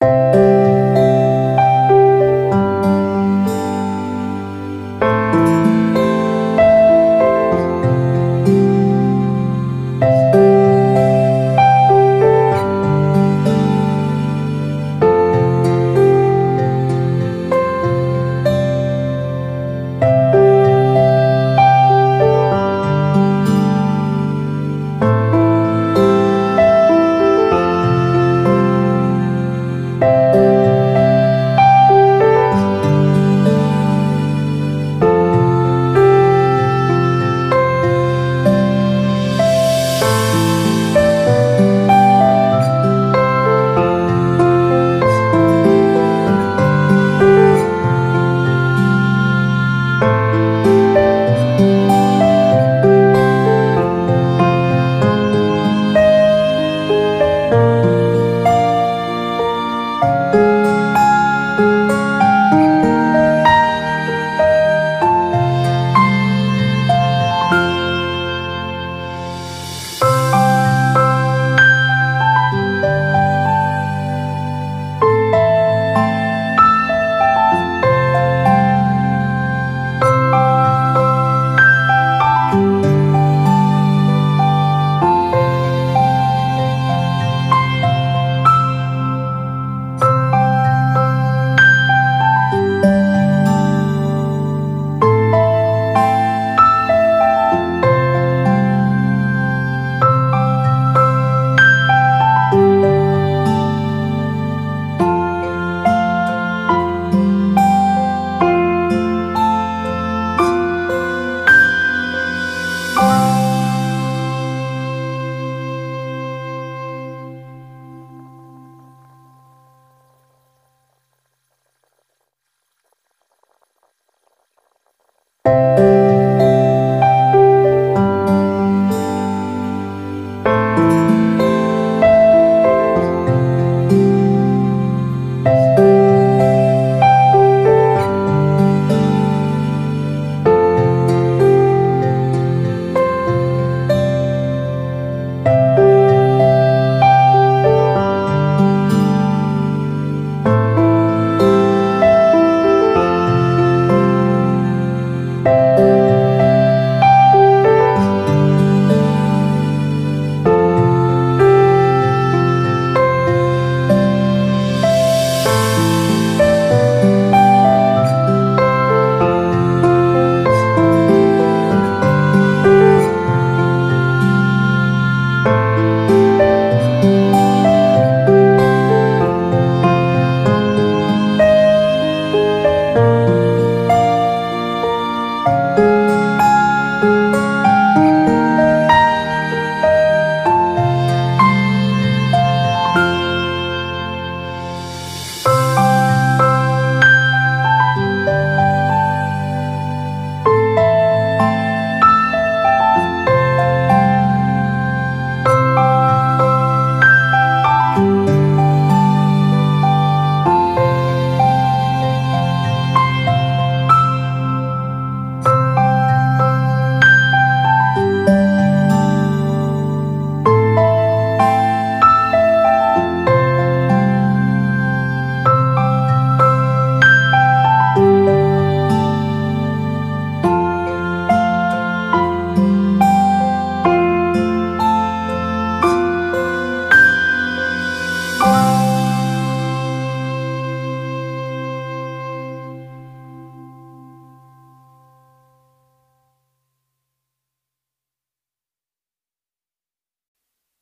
Música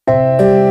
you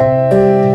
Música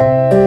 you